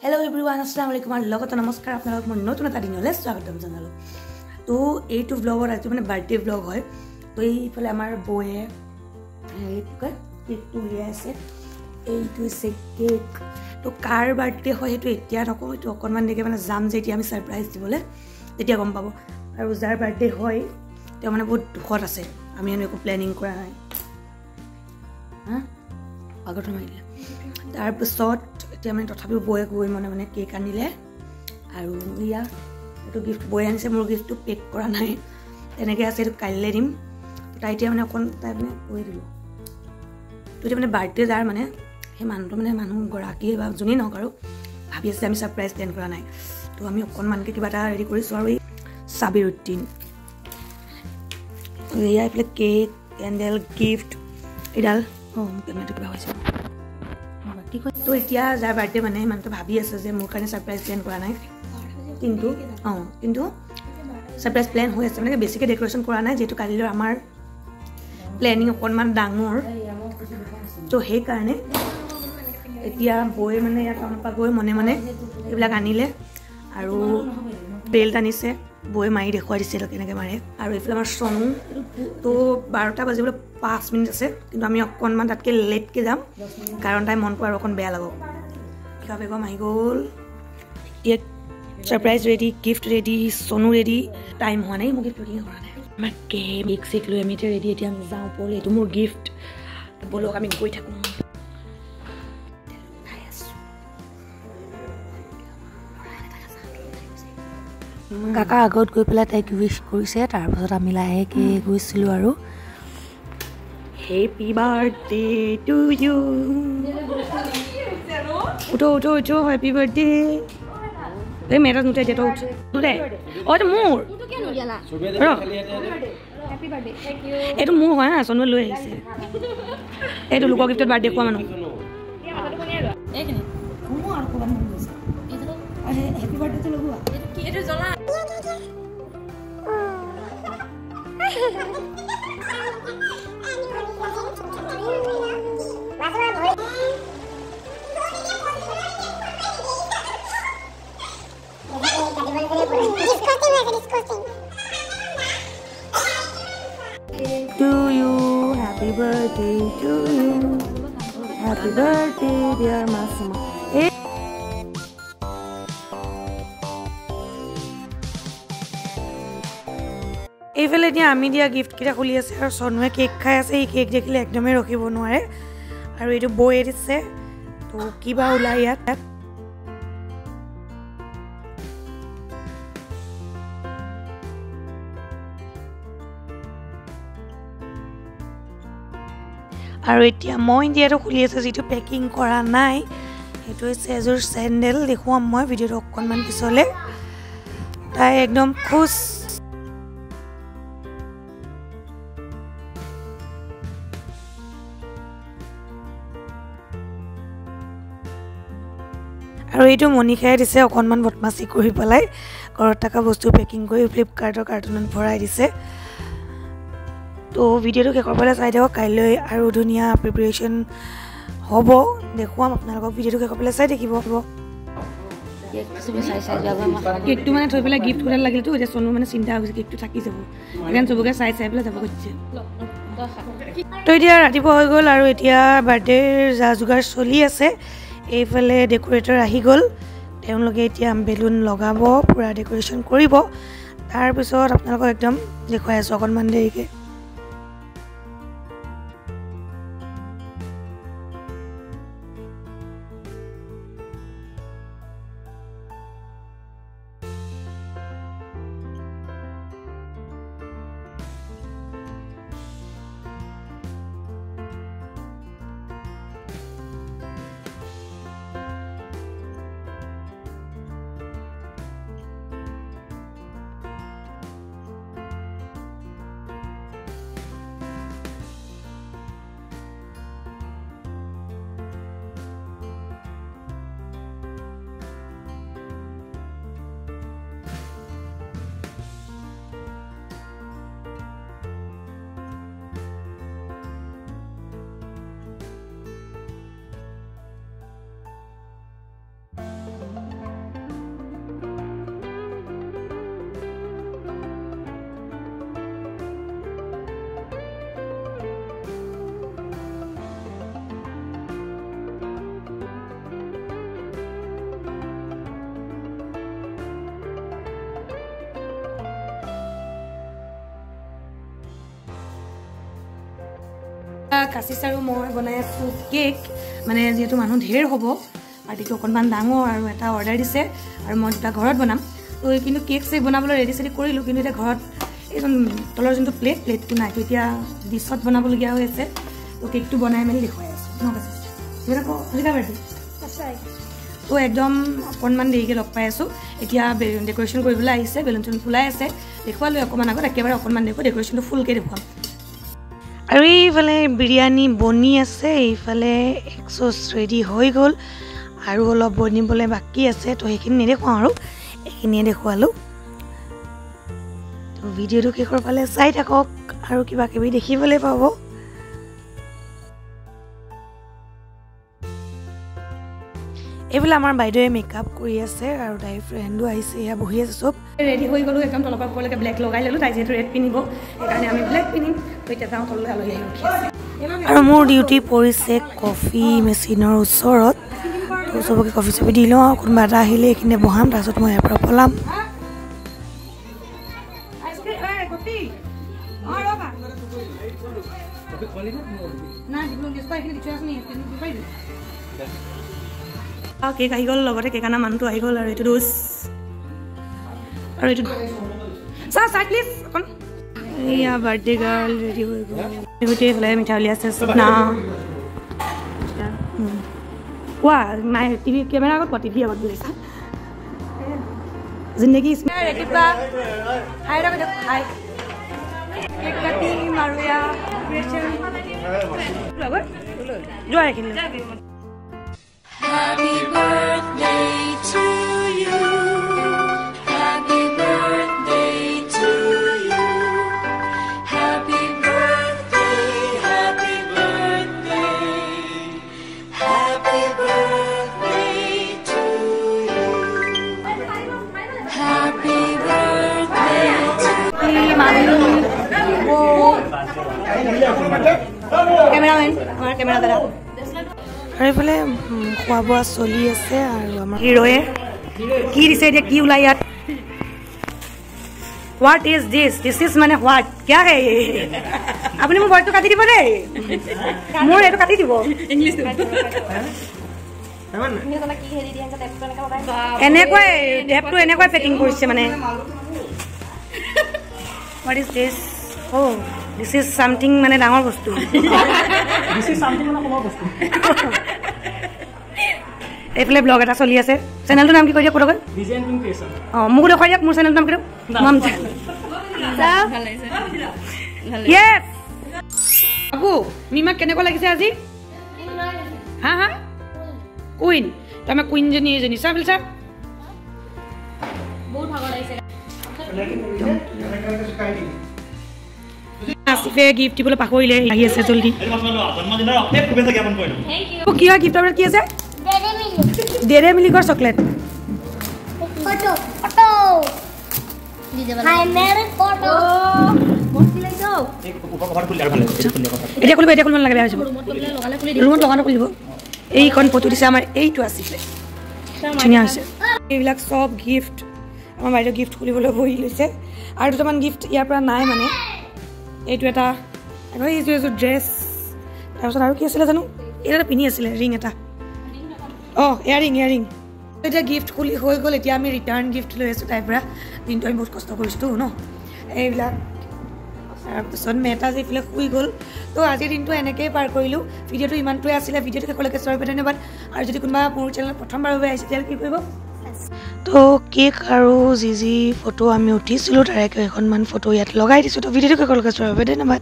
Hello everyone আসসালামু আলাইকুম আৰু লগতে নমস্কাৰ আপোনালোকক মই নতুন এটা দিনলৈ স্বাগতম জনালোঁ তো এইটো ব্লগত আজি মানে বাৰ্থডে ব্লগ হয় তো এইফালে আমাৰ বৌয়ে হেৰি কি কয় কেকটো উলিয়াই আছে এইটো হৈছে কেক তো কাৰ বাৰ্থডে হয় সেইটো এতিয়া নকওঁ এইটো অকণমান দেৰিকৈ মানে যাম যে এতিয়া আমি ছাৰপ্ৰাইজ দিবলৈ তেতিয়া গম পাব আৰু যাৰ বাৰ্থডে হয় তেওঁ মানে বহুত দুখত আছে আমি এনেও একো প্লেনিং কৰা নাই আগত মাৰিলে তাৰপিছত এতিয়া মানে তথাপিও বৌয়ে গৈ মানে মানে কেক আনিলে। আৰু ইয়া এইটো গিফ্ট বৌয়ে আনিছে মোৰ গিফ্টটো পেক কৰা নাই। তেনেকৈ আছে এইটো কাইলৈ দিম। তাই এতিয়া মানে অকণ তাই মানে কৈ দিলোঁ। তো এতিয়া মানে বাৰ্থডে যাৰ মানে সেই মানুহটো মানে মানুহগৰাকীয়ে বা যোনেই নহওক আৰু ভাবি আছে আমি ছাৰপ্ৰাইজ প্লেন কৰা নাই। তো আমি অকণমানকৈ কিবা এটা ৰেডি কৰিছোঁ আৰু এই চাবি ৰুটিন এয়া এইফালে কেক কেণ্ডেল গিফ্ট এইডাল। অঁ কেমেৰাটো কিবা হৈছে। কি কয় তো এতিয়া যাৰ বাৰ্থডে মানে মানুহটো ভাবি আছে যে মোৰ কাৰণে ছাৰপ্ৰাইজ প্লেন কৰা নাই। কিন্তু অঁ কিন্তু ছাৰপ্ৰাইজ প্লেন হৈ আছে। মানে বেছিকৈ ডেক'ৰেশ্যন কৰা নাই যিহেতু কালিলৈ আমাৰ প্লেনিং অকণমান ডাঙৰ। তো সেইকাৰণে এতিয়া বৈ মানে ইয়াত টাউনৰ পৰা গৈ মনে মনে এইবিলাক আনিলে আৰু বেল্ট আনিছে। বৈ মাৰি দেখুৱাই দিছে কেনেকৈ মাৰে। আৰু এইফালে আমাৰ চনু তো বাৰটা বাজিবলৈ পাঁচ মিনিট আছে কিন্তু আমি অকণমান তাতকৈ লেটকৈ যাম কাৰণ তাই মনটো আৰু অকণ বেয়া লাগক। কিবা বেগম আহি গ'ল। এতিয়া ছাৰপ্ৰাইজ ৰেডি গিফ্ট ৰেডি চনু ৰেডি টাইম হোৱা নাই মোক গিফ্ট কৰা নাই। আমাৰ কেক চেক লৈ আমি এতিয়া ৰেডি এতিয়া আমি যাওঁ ওপৰলৈ এইটো মোৰ গিফ্ট ব'লক আমি গৈ থাকোঁ। কাকা আগত গৈ পেলাই তাইক উইচ কৰিছে তাৰপাছত আমি লাহেকৈ গৈছিলোঁ আৰু। হেপী বাৰ্থডে টু ইউ উঠো উঠো উঠো হেপী বাৰ্থডে এই মেৰাজ নুঠে এতিয়া তই উঠ। নুঠে? অঁ এইটো মোৰ। ৰ এইটো মোৰ হয় হা চনুৱে লৈ আহিছে। এইটো লোকৰ গিফ্টত বাৰ্থডে খোৱা মানুহ। হেপী বাৰ্থডেটো লগোৱা। To you. Happy birthday to you. Happy birthday, dear Massimo. এইফালে এতিয়া আমি দিয়া গিফ্টকেইটা খুলি আছে আৰু চনুৱে কেক খাই আছে এই কেক দেখিলে একদমেই ৰখিব নোৱাৰে। আৰু এইটো বৈয়ে দিছে। তো কিবা ওলাই ইয়াত। আৰু এতিয়া মই দিয়াটো খুলি আছে যিটো পেকিং কৰা নাই সেইটো হৈছে এযোৰ চেণ্ডেল দেখুৱাম মই ভিডিঅ'টো অকণমান পিছলৈ। তাই একদম খুচ। আৰু এইটো মণিষাই দিছে অকণমান বদমাচি কৰি পেলাই। ঘৰত থকা বস্তু পেকিং কৰি ফ্লিপকাৰ্টৰ কাৰ্টুনত ভৰাই দিছে। তো ভিডিঅ'টো শেষৰ ফালে চাই থাকক কাইলৈ আৰু ধুনীয়া প্ৰিপেৰেশ্যন হ'ব। দেখুৱাম আপোনালোকক ভিডিঅ'টো শেষৰ ফালে চাই থাকিব কেকটো মানে থৈ পেলাই গিফ্ট খোলাত লাগিলেতো এতিয়া চনু মানে চিন্তা হৈছে কেকটো থাকি যাব। সেইকাৰণে চবকে চাই চাই পেলাই যাব খুজিছে তো এতিয়া ৰাতিপুৱা হৈ গ'ল আৰু এতিয়া বাৰ্থডেৰ যা যোগাৰ চলি আছে। এইফালে ডেক'ৰেটৰ আহি গ'ল। তেওঁলোকে এতিয়া বেলুন লগাব পূৰা ডেক'ৰেশ্যন কৰিব। তাৰপিছত আপোনালোকক একদম দেখুৱাই আছোঁ অকণমান দেৰিকৈ। কাচিছ আৰু মই বনাই আছোঁ কেক মানে যিহেতু মানুহ ধেৰ হ'ব পাৰ্টিটো অকণমান ডাঙৰ আৰু এটা অৰ্ডাৰ দিছে আৰু মই দুটা ঘৰত বনাম। তো কিন্তু কেক চেক বনাবলৈ ৰেডি চেডি কৰিলোঁ কিন্তু এতিয়া ঘৰত এইজন তলৰ যোনটো প্লেট প্লেটটো নাই এতিয়া ডিছত বনাবলগীয়া হৈ আছে তো কেকটো বনাই মেলি দেখুৱাই আছোঁ। ন কাচিছ তো একদম অকণমান দেৰিকৈ লগ পাই আছোঁ। এতিয়া ডেক'ৰেশ্যন কৰিবলৈ আহিছে বেলুন চেলুন ফুলাই আছে দেখুৱালোঁ অকণমান আগত একেবাৰে অকণমান দেখুৱাই ডেক'ৰেশ্যনটো ফুলকৈ দেখুৱাম। আৰু এইফালে বিৰিয়ানী বনি আছে এইফালে এক্সচ ৰেডি হৈ গ'ল আৰু অলপ বনিবলৈ বাকী আছে তো সেইখিনি নেদেখুৱাওঁ আৰু। এইখিনিয়ে দেখুৱালোঁ তো ভিডিঅ'টো শেষৰ ফালে চাই থাকক আৰু কিবা কিবি দেখিবলৈ পাব। এইফালে আমাৰ বাইদেৱে মেকআপ কৰি আছে আৰু তাইৰ ফ্ৰেণ্ডো আহিছে এয়া বহি আছে চব। ৰেডি হৈ গ'লোঁ একদম তলৰ পৰা ওপৰলৈকে ব্লেক লগাই ল'লোঁ তাই যিহেতু ৰেড পিন্ধিব সেইকাৰণে আমি ব্লেক পিন্ধিম। এতিয়া যাওঁ তললৈ আলহী আহি আছে। আৰু মোৰ ডিউটি পৰিছে কফি মেচিনৰ ওচৰত। তো চবকে কফি চফি দি লওঁ আৰু কোনোবা এটা আহিলে এইখিনিতে বহাম তাৰপিছত মই ইয়াৰ পৰা পলাম। কেক আহি গ'ল লগতে কেক অনা মানুহটো আহি গ'ল আৰু এইটো ডোজ আৰু এইটো চাহ চাহ প্লিজ অকণ। এয়া বাৰ্থডে গাৰ্ল ৰেডি হৈ গ'ল। গোটেই এইফালে মিঠা উলিয়াইছে না কোৱা নাই টিভি কেমেৰা আগত কোৱা টিভি আগত বুলিছা জিন্দগী ৰাতিপুৱা। ৰ'ব কেক কাটিম আৰু যোৱা এইখিনি कैमरामैन हमारा कैमरा तरह আৰু এইফালে খোৱা বোৱা চলি আছে আৰু আমাৰ হিৰোয়ে কি দিছে এতিয়া কি ওলাই ইয়াত? What is this this is মানে হোৱাট কিয়া হে? আপুনি মোৰ ভইচটো কাটি দিব দেই। মোৰ এইটো কাটি দিব। এনেকুৱাই টেপটো এনেকুৱাই পেকিং কৰিছে মানে। হোৱাট ইজ দিছ অ' দিছ ইজ চামথিং মানে ডাঙৰ বস্তু। এইফালে ব্লগ এটা চলি আছে। চেনেলটোৰ নাম কি কৈ দিয়ক ক'তকৈ অঁ মোক দেখুৱাই দিয়ক মোৰ চেনেলটোৰ নাম কি নাম আকৌ মিমাক কেনেকুৱা লাগিছে আজি? হা হা? কুইন তাৰমানে কুইনজনী এজনী। চা বুলি চা। আছিফে গিফ্ট দিবলৈ পাহৰিলে আহি আছে জলদি। জন্মদিনৰ অশেষ শুভেচ্ছা জ্ঞাপন কৰিলোঁ অ, কি হয় গিফ্টৰ কি আছে? ডেৰে মিলিকৰ চকলেট। এতিয়া খুলিব এতিয়া খুলিব নালাগে হৈছিল ৰুমত লগাটো খুলিব। এইখন ফটো দিছে আমাৰ এইটো আছিলে। ধুনীয়া হৈছে। এইবিলাক চব গিফ্ট আমাৰ বাইদেউ গিফ্ট খুলিবলৈ বহি লৈছে। আৰু দুটামান গিফ্ট ইয়াৰ পৰা নাই মানে। এইটো এটা এইযোৰ এযোৰ ড্ৰেছ তাৰপিছত আৰু কি আছিলে জানো? এইটো এটা পিন্ধি আছিলে ৰিং এটা। অঁ এয়াৰিং এয়াৰিং এতিয়া গিফ্ট খুলি হৈ গ'ল এতিয়া আমি ৰিটাৰ্ণ গিফ্ট লৈ আছোঁ তাইৰ পৰা। দিনটো আমি বহুত কষ্ট কৰিছোঁতো ন? এইবিলাক। তাৰপিছত মেটা যে এইফালে শুই গ'ল। তো আজিৰ দিনটো এনেকৈয়ে পাৰ কৰিলোঁ। ভিডিঅ'টো ইমানটোৱে আছিলে ভিডিঅ'টো শেষলৈকে চোৱাৰ বাবে ধন্যবাদ। আৰু যদি কোনোবা মোৰ চেনেলত প্ৰথমবাৰৰ বাবে আহিছে তেতিয়াহ'লে কি কৰিব? তো কেক আৰু যি যি ফটো আমি উঠিছিলোঁ তাৰে কেইখনমান ফটো ইয়াত লগাই দিছোঁ। তো ভিডিঅ'টো শেষলৈকে চোৱাৰ বাবে ধন্যবাদ।